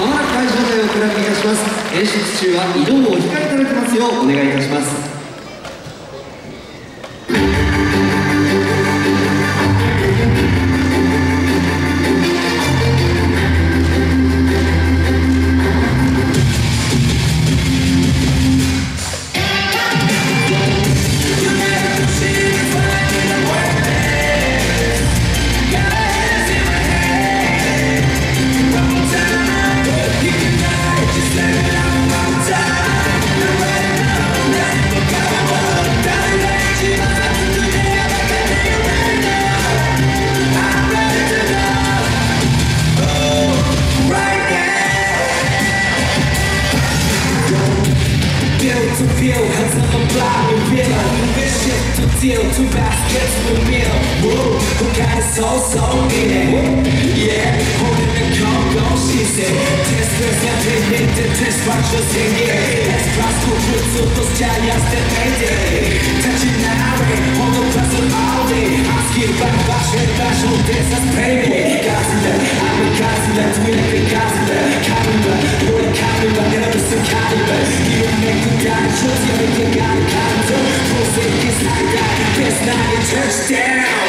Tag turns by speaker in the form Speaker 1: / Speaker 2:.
Speaker 1: まもなく会場内をクラブいたします。演出中は移動をお控えいただきますようお願いいたします。
Speaker 2: to feel. Until I'm blind real This mission to deal. Two baskets for meal. Woo, who got it so, so near Yeah, holding the Congo, she said Test her, and take me to test what you're singing Test class, go through to those giants day made it. Now, Nari, hold the press of all day Ask you back, bash it, bash all this as payment Godzilla, I'm a Godzilla, twin, I'm a Godzilla. Calendar, you're a calendar Choose your king, gotta come to Who's in his hand, I guess not